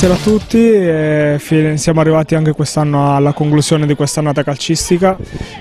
buonasera a tutti, eh, siamo arrivati anche quest'anno alla conclusione di quest'annata calcistica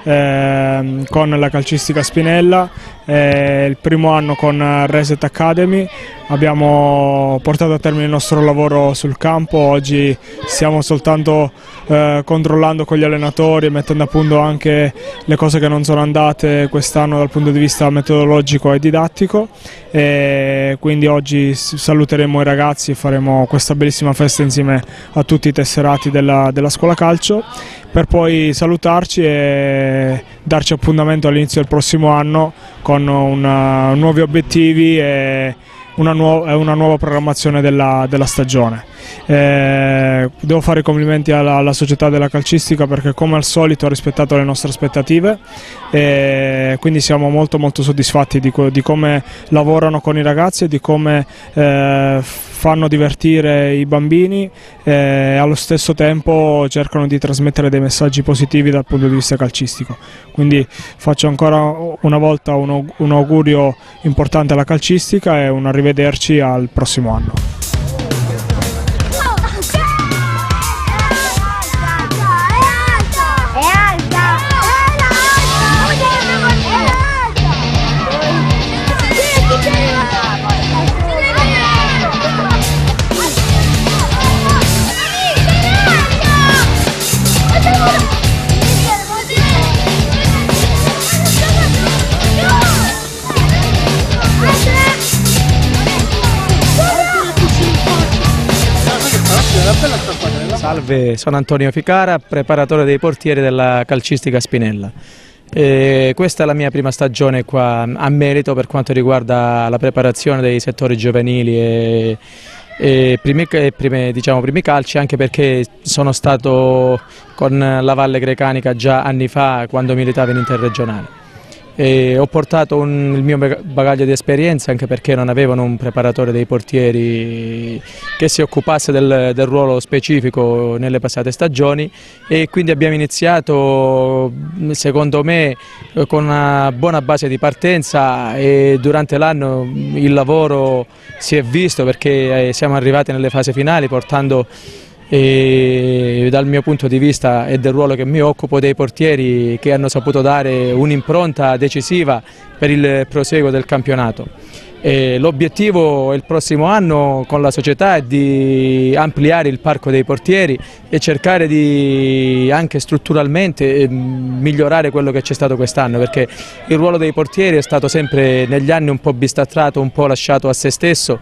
eh, con la calcistica Spinella, il primo anno con Reset Academy, abbiamo portato a termine il nostro lavoro sul campo, oggi stiamo soltanto eh, controllando con gli allenatori e mettendo a punto anche le cose che non sono andate quest'anno dal punto di vista metodologico e didattico e quindi oggi saluteremo i ragazzi e faremo questa bellissima festa insieme a tutti i tesserati della, della scuola calcio per poi salutarci e darci appuntamento all'inizio del prossimo anno con una, nuovi obiettivi e una, nuova, una nuova programmazione della, della stagione. Eh, devo fare i complimenti alla, alla, società della calcistica perché come al solito ha rispettato le nostre aspettative e quindi siamo molto molto soddisfatti di, di come lavorano con i ragazzi e di come eh, fanno divertire i bambini e allo stesso tempo cercano di trasmettere dei messaggi positivi dal punto di vista calcistico. Quindi faccio ancora una volta un augurio importante alla calcistica e un arrivederci al prossimo anno. Salve, sono Antonio Ficara, preparatore dei portieri della calcistica Spinella. E questa è la mia prima stagione qua a merito per quanto riguarda la preparazione dei settori giovanili e, e primi, primi, diciamo, primi calci anche perché sono stato con la Valle Grecanica già anni fa quando militavo in interregionale. E ho portato un, il mio bagaglio di esperienza anche perché non avevano un preparatore dei portieri che si occupasse del, del, ruolo specifico nelle passate stagioni. E quindi abbiamo iniziato secondo me con una buona base di partenza e durante l'anno il lavoro si è visto perché eh, siamo arrivati nelle fasi finali portando e dal mio punto di vista e del ruolo che mi occupo dei portieri che hanno saputo dare un'impronta decisiva per il proseguo del campionato. L'obiettivo il prossimo anno con la società è di ampliare il parco dei portieri e cercare di anche strutturalmente eh, migliorare quello che c'è stato quest'anno perché il ruolo dei portieri è stato sempre negli anni un po' bistrattato, un po' lasciato a se stesso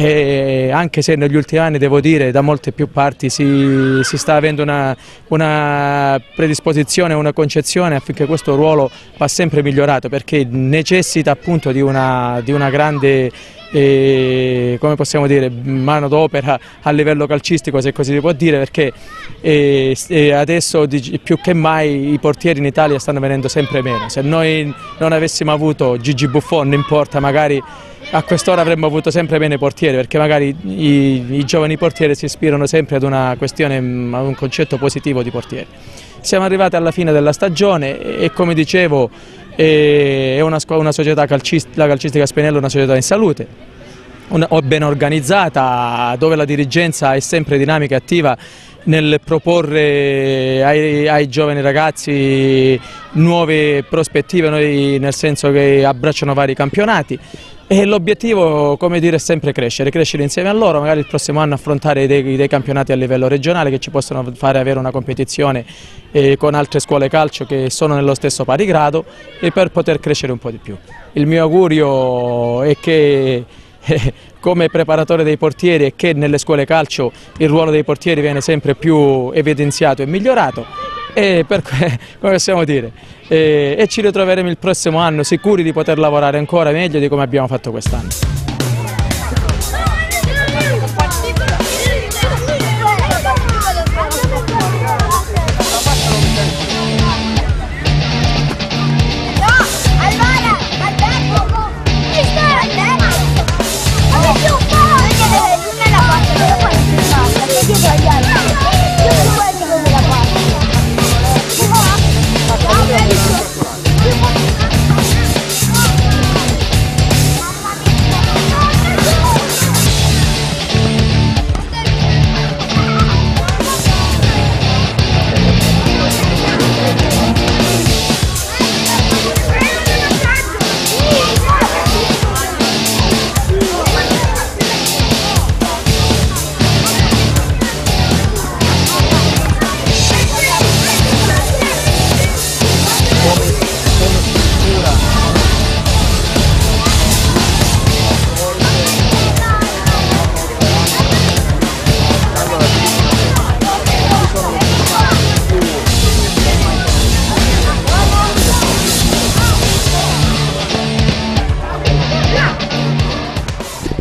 e anche se negli ultimi anni devo dire da molte più parti si, si sta avendo una, una predisposizione, una concezione affinché questo ruolo va sempre migliorato perché necessita appunto di una, di una grande e, come possiamo dire, mano d'opera a livello calcistico se così si può dire perché e, e adesso più che mai i portieri in Italia stanno venendo sempre meno, se noi non avessimo avuto Gigi Buffon in porta magari a quest'ora avremmo avuto sempre bene portieri perché magari i, i, giovani portieri si ispirano sempre ad una questione, mm, ad un concetto positivo di portieri. Siamo arrivati alla fine della stagione e come dicevo è una, una calcistica, la calcistica Spinello è una società in salute, ben organizzata dove la dirigenza è sempre dinamica e attiva nel proporre ai, ai, giovani ragazzi nuove prospettive, nel senso che abbracciano vari campionati e l'obiettivo, come dire, è sempre crescere, crescere insieme a loro, magari il prossimo anno affrontare dei, dei campionati a livello regionale che ci possono fare avere una competizione eh, con altre scuole calcio che sono nello stesso pari grado e per poter crescere un po' di più. Il mio augurio è che come preparatore dei portieri e che nelle scuole calcio il ruolo dei portieri viene sempre più evidenziato e migliorato e per, come possiamo dire e, e ci ritroveremo il prossimo anno sicuri di poter lavorare ancora meglio di come abbiamo fatto quest'anno.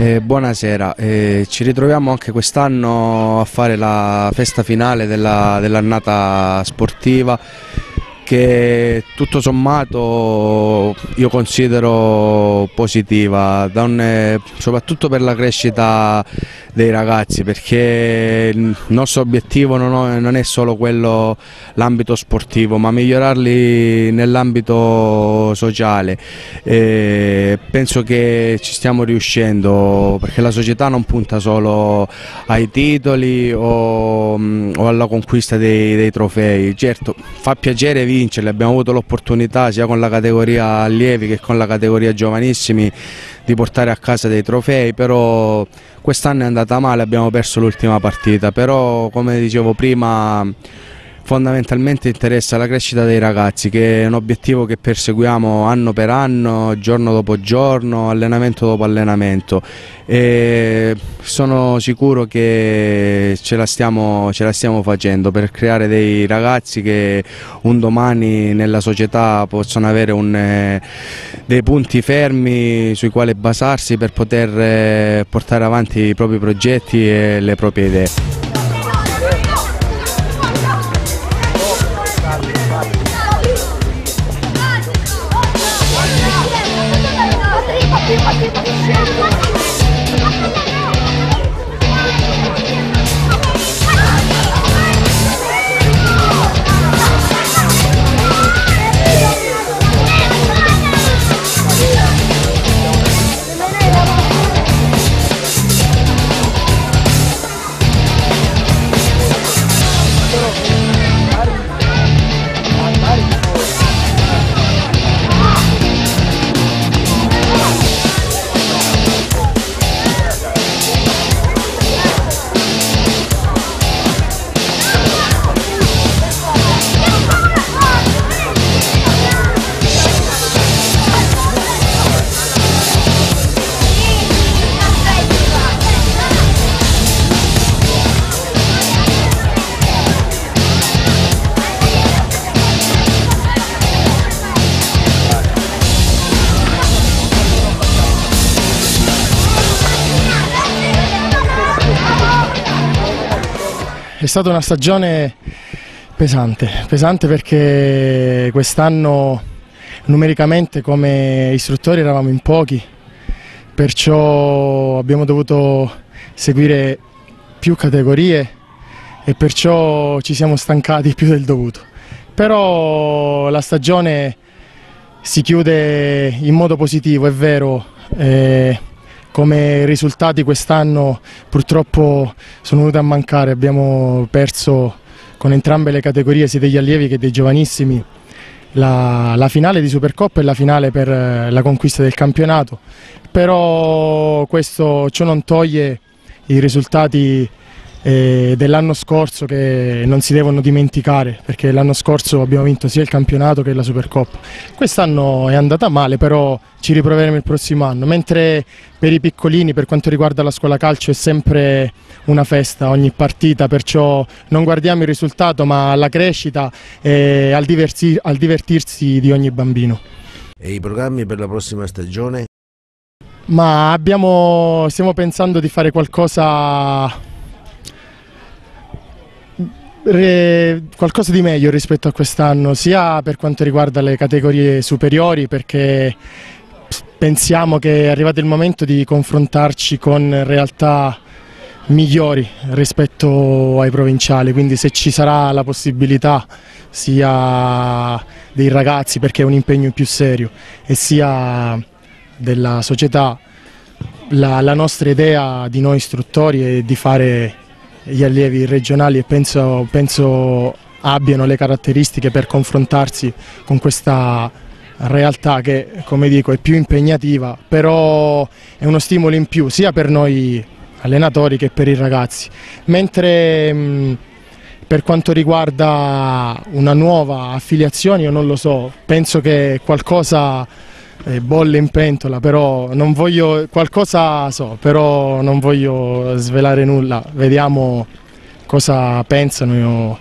Eh, buonasera, eh, ci ritroviamo anche quest'anno a fare la festa finale dell'annata dell sportiva che tutto sommato io considero positiva, un, soprattutto per la crescita dei ragazzi perché il nostro obiettivo non è solo quello l'ambito sportivo ma migliorarli nell'ambito sociale. E penso che ci stiamo riuscendo perché la società non punta solo ai titoli o, o alla conquista dei, dei, trofei. Certo fa piacere vincerli abbiamo avuto l'opportunità sia con la categoria allievi che con la categoria giovanissimi di portare a casa dei trofei, però quest'anno è andata male, abbiamo perso l'ultima partita, però come dicevo prima fondamentalmente interessa la crescita dei ragazzi che è un obiettivo che perseguiamo anno per anno, giorno dopo giorno, allenamento dopo allenamento e sono sicuro che ce la, stiamo, ce la stiamo facendo per creare dei ragazzi che un domani nella società possono avere un, eh, dei punti fermi sui quali basarsi per poter eh, portare avanti i propri progetti e le proprie idee. È stata una stagione pesante, pesante perché quest'anno numericamente come istruttori eravamo in pochi, perciò abbiamo dovuto seguire più categorie e perciò ci siamo stancati più del dovuto. Però la stagione si chiude in modo positivo, è vero. Eh, come risultati quest'anno purtroppo sono venuti a mancare, abbiamo perso con entrambe le categorie sia degli allievi che dei giovanissimi la, la, finale di Supercoppa e la finale per eh, la conquista del campionato, però questo ciò non toglie i risultati eh, dell'anno scorso che non si devono dimenticare perché l'anno scorso abbiamo vinto sia il campionato che la Supercoppa. Quest'anno è andata male però ci riproveremo il prossimo anno, mentre per i piccolini per quanto riguarda la scuola calcio è sempre una festa ogni partita, perciò non guardiamo il risultato ma la crescita e al, diversi, al divertirsi di ogni bambino. E i programmi per la prossima stagione? Ma abbiamo, stiamo pensando di fare qualcosa qualcosa di meglio rispetto a quest'anno, sia per quanto riguarda le categorie superiori perché pensiamo che è arrivato il momento di confrontarci con realtà migliori rispetto ai provinciali, quindi se ci sarà la possibilità sia dei ragazzi perché è un impegno più serio e sia della società, la, la nostra idea di noi istruttori è di fare gli allievi regionali e penso, penso abbiano le caratteristiche per confrontarsi con questa realtà che come dico è più impegnativa però è uno stimolo in più sia per noi allenatori che per i ragazzi. Mentre mh, per quanto riguarda una nuova affiliazione io non lo so. Penso che qualcosa eh, bolle in pentola, però non voglio, qualcosa so, però non voglio svelare nulla, vediamo cosa pensano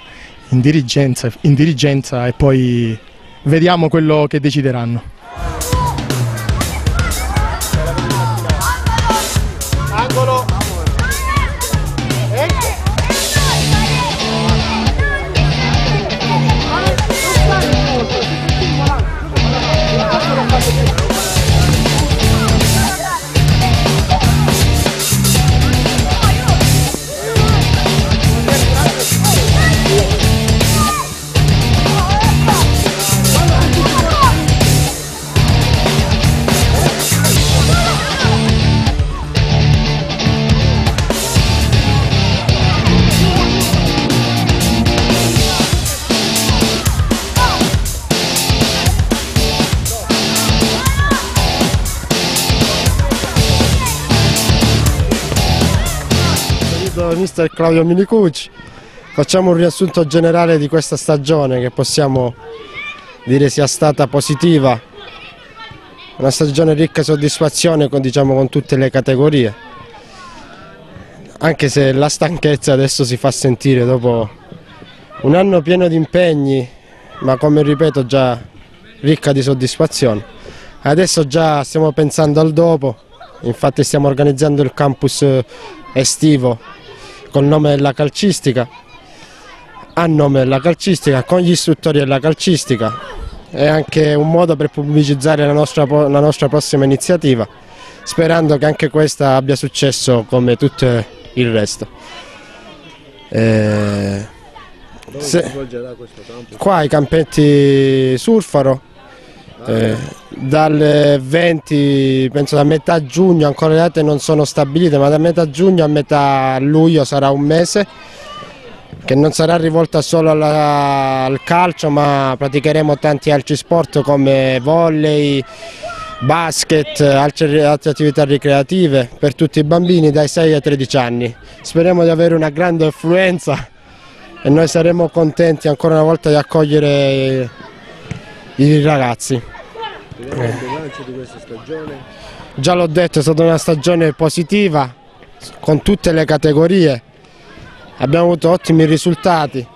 in dirigenza, in dirigenza e poi vediamo quello che decideranno. Mister Claudio Milicucci. Facciamo un riassunto generale di questa stagione che possiamo dire sia stata positiva. Una stagione ricca di soddisfazione con, diciamo, con tutte le categorie. Anche se la stanchezza adesso si fa sentire dopo un anno pieno di impegni, ma come ripeto già ricca di soddisfazione. Adesso già stiamo pensando al dopo, infatti stiamo organizzando il campus estivo col nome della calcistica, a nome della calcistica, con gli istruttori della calcistica. È anche un modo per pubblicizzare la nostra, la nostra prossima iniziativa, sperando che anche questa abbia successo come tutto il resto. Eh, se, qua i campetti Surfaro, eh, dal 20, penso da metà giugno, ancora le date non sono stabilite, ma da metà giugno a metà luglio sarà un mese che non sarà rivolta solo alla, al calcio ma praticheremo tanti altri sport come volley, basket, altre, altre, attività ricreative per tutti i bambini dai 6 ai 13 anni. Speriamo di avere una grande affluenza e noi saremo contenti ancora una volta di accogliere i ragazzi. Eh. di questa stagione? Già l'ho detto, è stata una stagione positiva con tutte le categorie, abbiamo avuto ottimi risultati,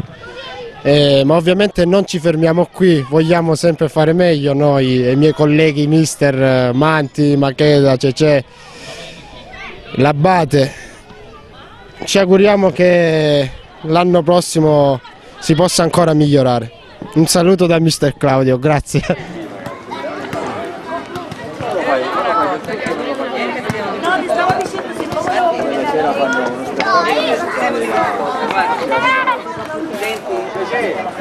eh, ma ovviamente non ci fermiamo qui, vogliamo sempre fare meglio noi e i miei colleghi mister Manti, Macheda, Cecè, Labate. Ci auguriamo che l'anno prossimo si possa ancora migliorare. Un saluto da mister Claudio, grazie. Allora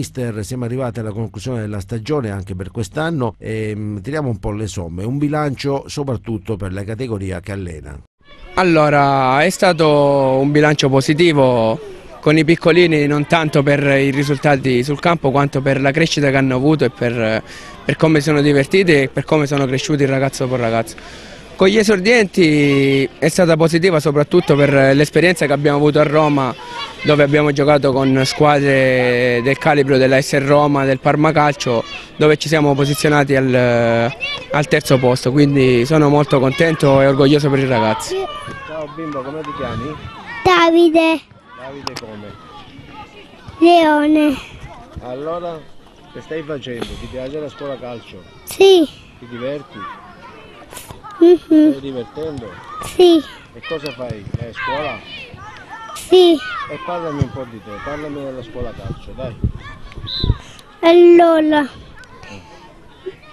mister siamo arrivati alla conclusione della stagione anche per quest'anno e mh, tiriamo un po' le somme, un bilancio soprattutto per la categoria che allena. Allora è stato un bilancio positivo con i piccolini non tanto per i risultati sul campo quanto per la crescita che hanno avuto e per, per come sono divertiti e per come sono cresciuti ragazzo per ragazzo. Con gli esordienti è stata positiva soprattutto per l'esperienza che abbiamo avuto a Roma dove abbiamo giocato con squadre del calibro della S Roma, del Parma Calcio dove ci siamo posizionati al, al terzo posto quindi sono molto contento e orgoglioso per i ragazzi. Ciao bimbo, come ti chiami? Davide. Davide come? Leone. Allora, che stai facendo? Ti piace la scuola calcio? Sì. Ti diverti? Mm -hmm. Stai divertendo? Sì. E cosa fai? A scuola? Sì. E parlami un po' di te, parlami della scuola calcio, dai. Allora,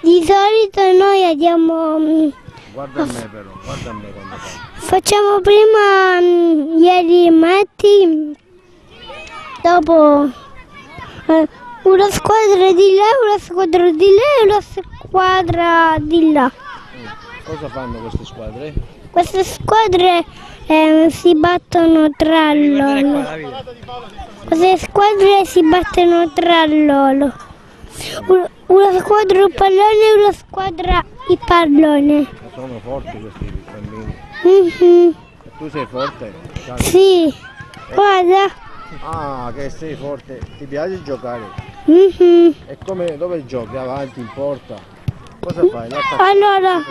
di solito noi andiamo... mm, Guarda me però, guarda me quando parli. Facciamo prima mm, gli arremetti, dopo eh, una squadra di là, una squadra di là e una squadra di là. Cosa fanno queste squadre? Queste squadre eh, si battono tra loro. Queste squadre si battono tra loro. Un- Una squadra il pallone e una squadra il pallone. Ma sono forti questi bambini. Mhm. E tu sei forte? Dai. Sì, guarda. Ah, che sei forte. Ti piace giocare? Mhm. E come, dove giochi? Avanti, in porta? Cosa fai? Allora,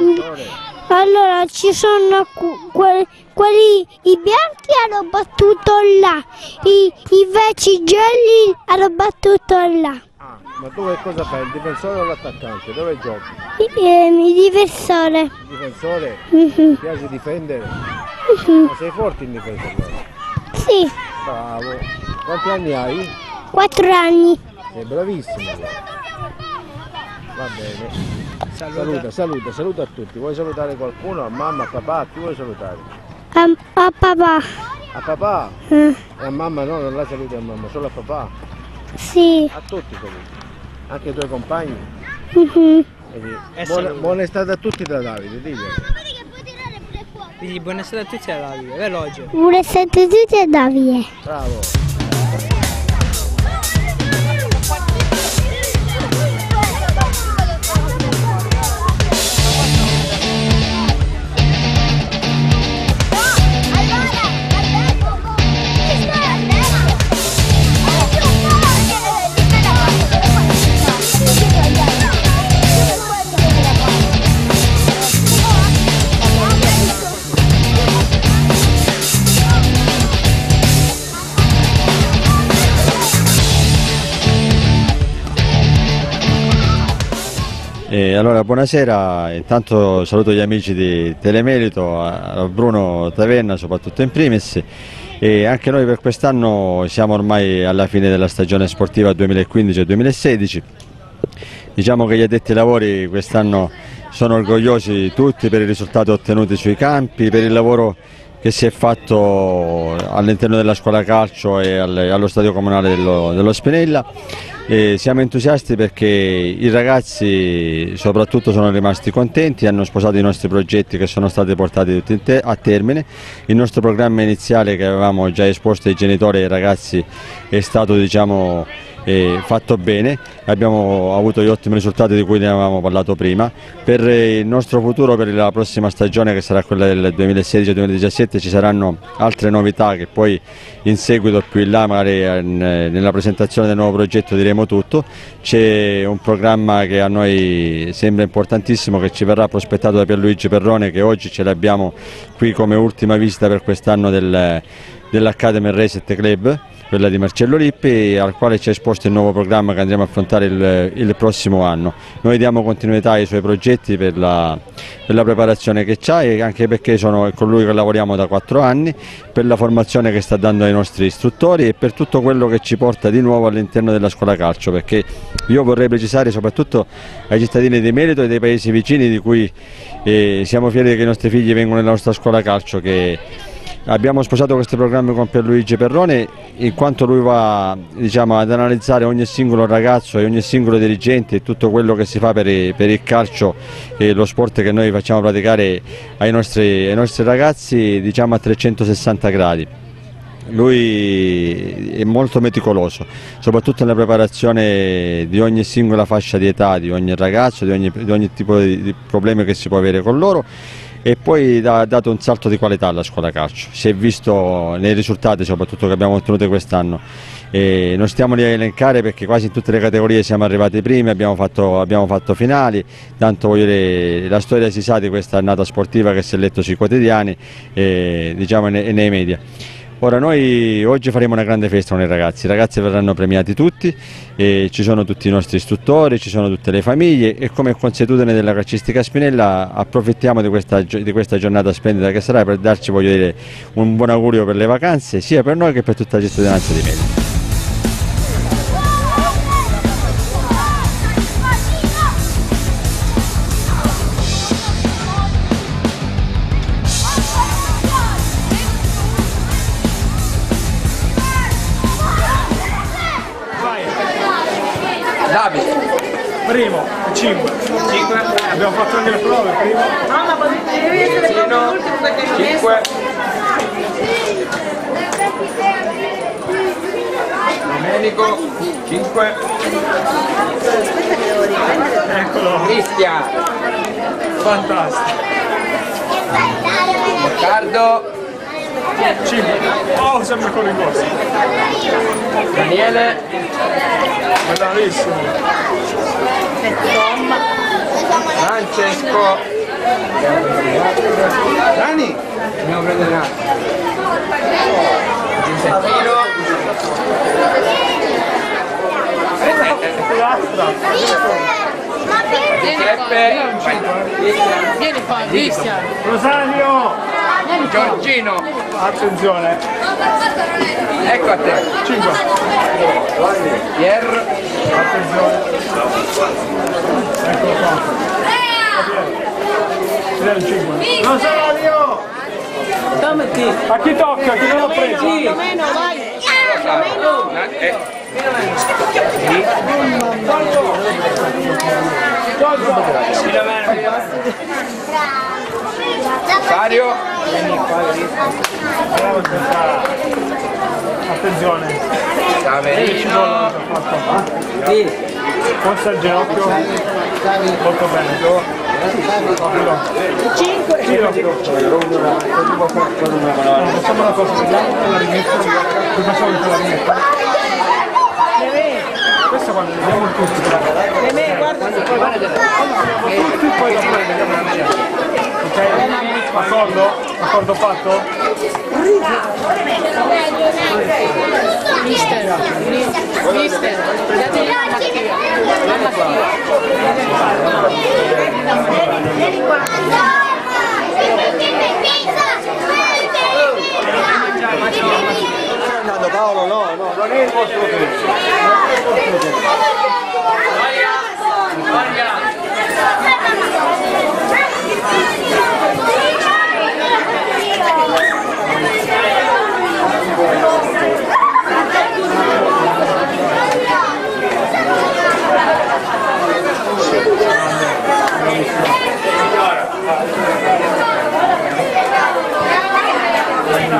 allora ci sono que- que- quelli i bianchi hanno battuto là, i, invece i gialli hanno battuto là. Ah, ma tu che cosa fai? Il difensore o l'attaccante? Dove giochi? I, ehm, il difensore. Il difensore? Mhm. Ti piace difendere? Ma sei forte in difesa allora? Sì, Bravo. Quanti anni hai? quattro anni. Sei bravissimo. Va bene. Saluta, saluta, saluta a tutti. Vuoi salutare qualcuno? A mamma, a papà? A chi vuoi salutare? A, a papà. A papà? Eh, E a mamma no, non la saluti a mamma, solo a papà. sì, A tutti saluti. Anche ai tuoi compagni. Mhm. Buona, buona estate a tutti da Davide, diglielo. Quindi buona estate a tutti da Davide, veloce. Buona estate a tutti a Davide. Bravo. Allora buonasera, intanto saluto gli amici di Telemerito, a Bruno Taverna soprattutto in primis e anche noi per quest'anno siamo ormai alla fine della stagione sportiva 2015-2016. Diciamo che gli addetti ai lavori quest'anno sono orgogliosi tutti per i risultati ottenuti sui campi, per il lavoro che si è fatto all'interno della scuola calcio e allo stadio comunale dello, dello Spinella. E siamo entusiasti perché i ragazzi soprattutto sono rimasti contenti, hanno sposato i nostri progetti che sono stati portati tutti te a termine. Il nostro programma iniziale che avevamo già esposto ai genitori e ai ragazzi è stato diciamo, eh, fatto bene, abbiamo avuto gli ottimi risultati di cui ne avevamo parlato prima. Per il nostro futuro, per la prossima stagione che sarà quella del 2016-2017 ci saranno altre novità che poi in seguito più in là magari nella presentazione del nuovo progetto diremo tutto. C'è un programma che a noi sembra importantissimo che ci verrà prospettato da Pierluigi Perrone che oggi ce l'abbiamo qui come ultima visita per quest'anno del, dell'Academy Reset Club quella di Marcello Lippi, al quale ci ha esposto il nuovo programma che andremo a affrontare il, il prossimo anno. Noi diamo continuità ai suoi progetti per la, per la preparazione che ha e anche perché sono con lui che lavoriamo da quattro anni, per la formazione che sta dando ai nostri istruttori e per tutto quello che ci porta di nuovo all'interno della scuola calcio, perché io vorrei precisare soprattutto ai cittadini di Merito e dei paesi vicini di cui eh, siamo fieri che i nostri figli vengano nella nostra scuola calcio che Abbiamo sposato questi programmi con Pierluigi Perrone in quanto lui va diciamo, ad analizzare ogni singolo ragazzo e ogni singolo dirigente e tutto quello che si fa per, il calcio e lo sport che noi facciamo praticare ai nostri, ai nostri ragazzi diciamo, a 360 gradi. Lui è molto meticoloso, soprattutto nella preparazione di ogni singola fascia di età, di ogni ragazzo, di ogni, di ogni tipo di, di problemi che si può avere con loro e poi ha dato un salto di qualità alla scuola calcio, si è visto nei risultati soprattutto che abbiamo ottenuto quest'anno. E non stiamo lì a elencare perché quasi in tutte le categorie siamo arrivati primi, abbiamo fatto, abbiamo fatto finali, tanto dire, la storia si sa di questa annata sportiva che si è letto sui quotidiani e diciamo, nei, nei media. Ora noi oggi faremo una grande festa con i ragazzi, i ragazzi verranno premiati tutti, ci sono tutti i nostri istruttori, ci sono tutte le famiglie e come consuetudine della calcistica Spinella approfittiamo di questa, di questa, giornata splendida che sarà per darci dire, un buon augurio per le vacanze sia per noi che per tutta la cittadinanza di Merito. Primo, 5. 5. Abbiamo fatto anche le prove, primo. No, ma devi essere proprio l'ultimo perché 5. Domenico, 5. Eccolo. Cristian, Fantastico. Riccardo, 5. Oh, sempre con il corso. Daniele, Bravissimo. Francesco. Dani, Dobbiamo prendere un altro. Giuseppino. Giuseppe. Vieni qua, Cristian. Rosario. Giorgino. Attenzione. Ecco a te. 5. Pier. Il 5. Rosario. A chi tocca? Chi non l'ha preso? Meno, vai. Eh. Mario. Attenzione. Saverino. Forza il ginocchio. Molto bene. 5 facciamo una cosa, vediamo la rimessa, poi facciamo la rimessa. Questo quando vediamo tutti. Tutti poi dopo le vediamo Ok? Accordo? Accordo fatto? Mister, mister, datemi la maschera. La Vieni qua. Fernando Paolo no, no, non è il vostro tempo.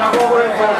la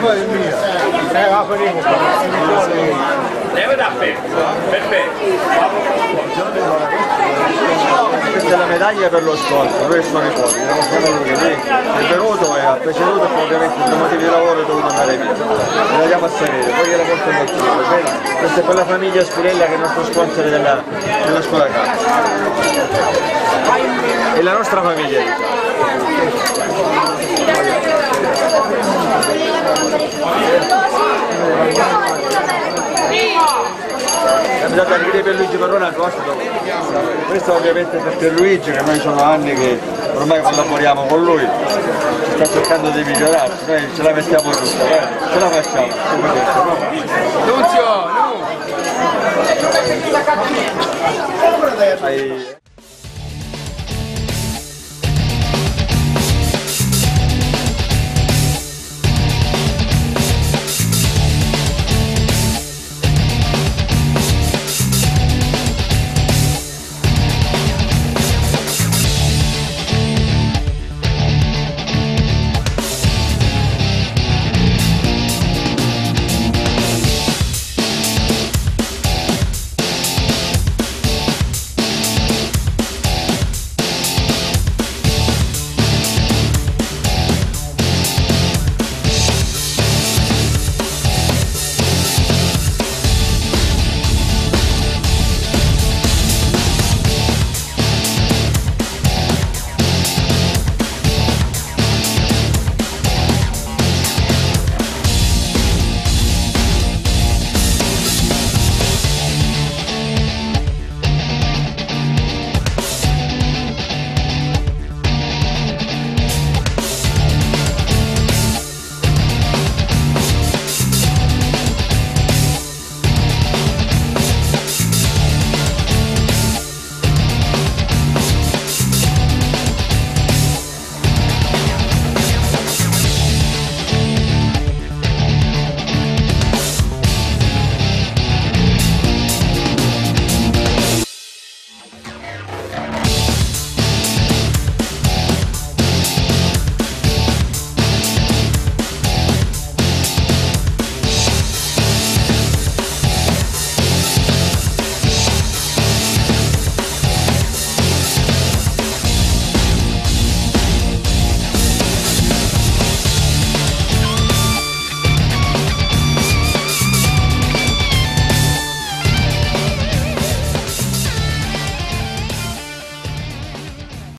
Poi è mio. Eh, va faremo. Deve da perfetto. Questa è la medaglia per lo sport, noi sono nipoti, siamo fratelli che lei è venuto e ha preceduto e ovviamente per motivi di lavoro è dovuto andare via. Ve la diamo a sapere, poi gliela porto in motivo? Questa è quella famiglia Spirella che è il nostro sponsor della, della scuola calcio. E la nostra famiglia diciamo. Siamo andati a ridere per Luigi Parrone al vostro. Questo ovviamente per Pierluigi che noi sono anni che ormai collaboriamo con lui, sta cercando di migliorarci, noi ce la mettiamo tutta, eh? ce la facciamo, come detto, no? Nunzio, no. Hai-